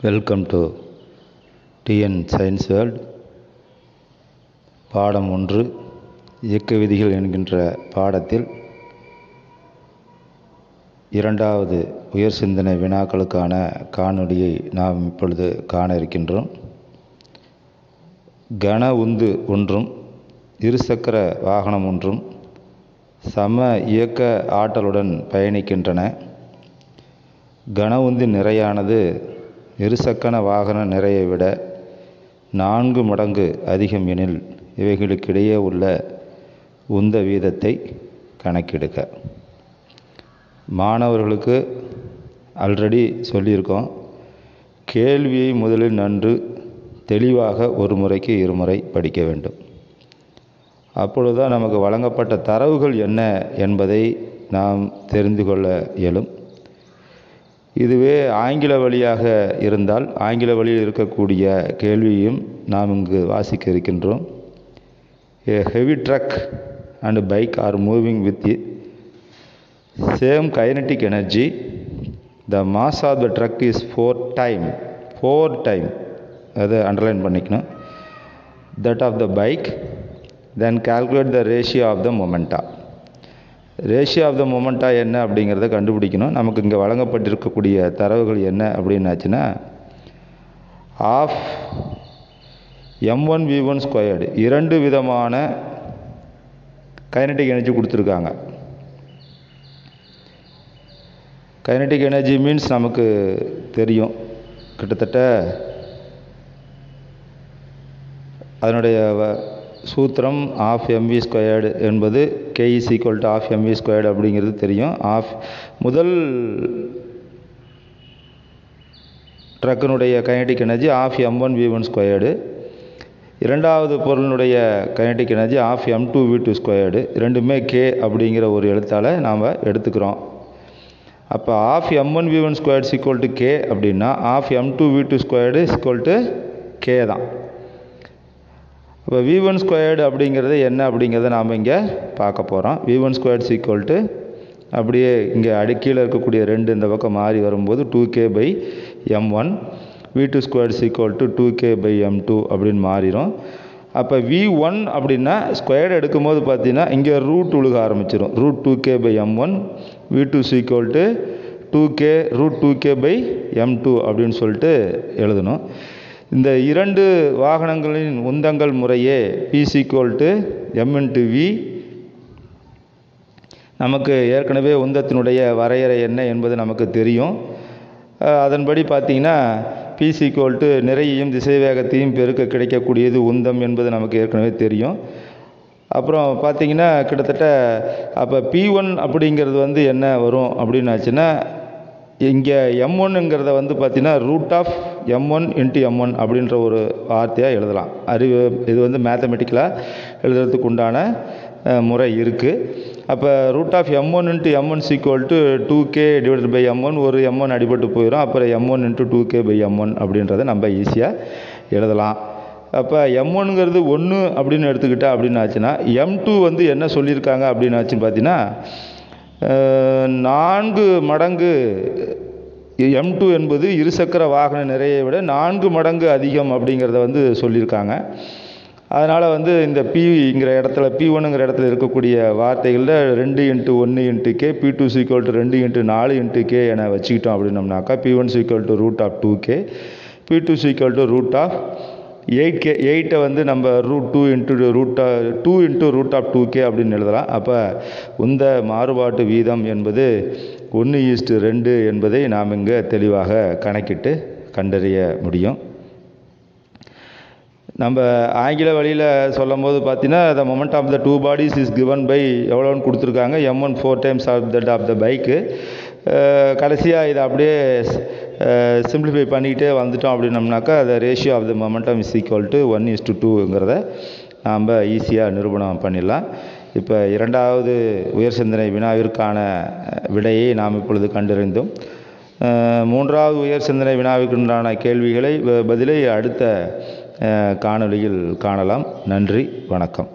Welcome to TN science world பாடம் ஒன்று இயக்க விதிகள் என்கின்ற பாடத்தில் இரண்டாவது உயர் சிந்தனை வினாக்களுக்கான காணொளியை நாம் இப்பொழுது காண இருக்கின்றோம். கன உந்து ஒன்றும் இருசக்கர வாகனம் ஒன்றும் சம இயக்க ஆற்றலுடன் பயணிக்கின்றன. கன உந்தின் நிறையானது இருசக்கர வாகன நிறையை விட நான்கு மடங்கு அதிகம் எனில் இவைகளுக்கிடையே உள்ள உந்த வீதத்தை கணக்கெடுக்க மாணவர்களுக்கு ஆல்ரெடி சொல்லியிருக்கோம். கேள்வியை முதலில் நன்று தெளிவாக ஒரு முறைக்கு இருமுறை படிக்க வேண்டும். அப்பொழுதுதான் நமக்கு வழங்கப்பட்ட தரவுகள் என்ன என்பதை நாம் தெரிந்து கொள்ள இயலும். இதுவே ஆங்கில வழியாக இருந்தால் ஆங்கில வழியில் இருக்கக்கூடிய கேள்வியும் நாம் இங்கு வாசிக்க இருக்கின்றோம். A heavy truck and bike are moving with same kinetic energy the mass of the truck is four time four time அதை அண்டர்லைன் பண்ணிக்கணும். That of the bike then calculate the ratio of the momenta ratio of the momenta என்ன அப்படிங்கிறத கண்டுபிடிக்கணும். நமக்கு இங்கே வழங்கப்பட்டிருக்கக்கூடிய தரவுகள் என்ன அப்படின்னாச்சுன்னா half M one V one squared இரண்டு விதமான கைனட்டிக் எனர்ஜி கொடுத்துருக்காங்க. கைனட்டிக் எனர்ஜி மீன்ஸ் நமக்கு தெரியும். கிட்டத்தட்ட அதனுடைய சூத்திரம் ஆஃப் எம்வி ஸ்கொயர்டு என்பது K is equal to half M V squared அப்படிங்கிறது தெரியும். ஆஃப் முதல் ட்ரக்கினுடைய kinetic energy half M one V one squared இரண்டாவது பொருளினுடைய kinetic energy half M two V two squared ரெண்டுமே கே அப்படிங்கிற ஒரு எழுத்தால் நாம் எடுத்துக்கிறோம். அப்போ half M one V one squared equal to K அப்படின்னா half M two V two squared equal to K தான். இப்போ வி ஒன் ஸ்கொயர்டு அப்படிங்கிறது என்ன அப்படிங்கிறத நாம் இங்கே பார்க்க போகிறோம் V one squared equal to அப்படியே இங்கே அடுக்கீழே இருக்கக்கூடிய ரெண்டு இந்த பக்கம் மாறி வரும்போது two K by M one V two squared equal to two K by M two அப்படின்னு மாறிடும் அப்போ வி ஒன் அப்படின்னா ஸ்கொயர்டு எடுக்கும்போது பார்த்தீங்கன்னா இங்கே ரூட் உழுக ஆரம்பிச்சிடும் root two K by M one V two is equal to two K root two K by M two அப்படின்னு சொல்லிட்டு எழுதணும். இந்த இரண்டு வாகனங்களின் உந்தங்கள் முறையே P is called to M into V நமக்கு ஏற்கனவே உந்தத்தினுடைய வரையறை என்ன என்பது நமக்கு தெரியும். அதன்படி பார்த்தீங்கன்னா பிசி கோல்ட்டு டு நிறையையும் திசைவேகத்தையும் பெருக்க கிடைக்கக்கூடியது உந்தம் என்பது நமக்கு ஏற்கனவே தெரியும். அப்புறம் பார்த்தீங்கன்னா கிட்டத்தட்ட அப்போ பி ஒன் அப்படிங்கிறது வந்து என்ன வரும் அப்படின்னாச்சுன்னா இங்கே எம் ஒன்னுங்கிறத வந்து பார்த்தீங்கன்னா root of M one into M one அப்படின்ற ஒரு வார்த்தையாக எழுதலாம். அறிவு இது வந்து மேத்தமெட்டிக்கலாக எழுதுறதுக்கு உண்டான முறை இருக்குது அப்போ root of M one into M one is equal to two K divided by M one ஒரு எம் ஒன் அடிபட்டு போயிடும் அப்புறம் M one into two K by M one அப்படின்றத நம்ம ஈஸியாக எழுதலாம். அப்போ எம் ஒன்னுங்கிறது ஒன்று அப்படின்னு எடுத்துக்கிட்டா அப்படின்னாச்சுன்னா எம் டூ வந்து என்ன சொல்லியிருக்காங்க அப்படின்னு ஆச்சுன்னு பார்த்தீங்கன்னா நான்கு மடங்கு எம் டூ என்பது இருசக்கர வாகன நிறையை விட நான்கு மடங்கு அதிகம் அப்படிங்கிறத வந்து சொல்லியிருக்காங்க. அதனால் வந்து இந்த பிங்கிற இடத்துல பி ஒன்னுங்கிற இடத்துல இருக்கக்கூடிய வார்த்தைகளில் ரெண்டு இன்ட்டு ஒன்று into K P two is equal to ரெண்டு இன்ட்டு நாலு இன்ட்டு கே என வச்சுக்கிட்டோம் அப்படின்னம்னாக்கா P one is equal to root of two K P two is equal to root of eight K எயிட்டை வந்து நம்ம root two into ரூட்டா two into root of two K அப்படின்னு எழுதலாம். அப்போ உந்த மாறுபாட்டு வீதம் என்பது ஒன்று ஈஸ்ட்டு ரெண்டு என்பதை நாம் இங்கே தெளிவாக கணக்கிட்டு கண்டறிய முடியும். நம்ம ஆங்கில வழியில் சொல்லும் போது பார்த்தீங்கன்னா the moment of the two bodies is given by எவ்வளோன்னு கொடுத்துருக்காங்க. M one four times of that of the bike கடைசியாக இதை அப்படியே சிம்பிளிஃபை பண்ணிக்கிட்டே வந்துட்டோம் அப்படின்னம்னாக்கா the ratio of the momentum is equal to one is to டூங்கிறத நாம் ஈஸியாக நிரூபணம் பண்ணிடலாம். இப்போ இரண்டாவது உயர் சிந்தனை வினாவிற்கான விடையை நாம் இப்பொழுது கண்டறிந்தோம். மூன்றாவது உயர் சிந்தனை வினாவிற்குண்டான கேள்விகளை பதிலை அடுத்த காணொளியில் காணலாம். நன்றி வணக்கம்.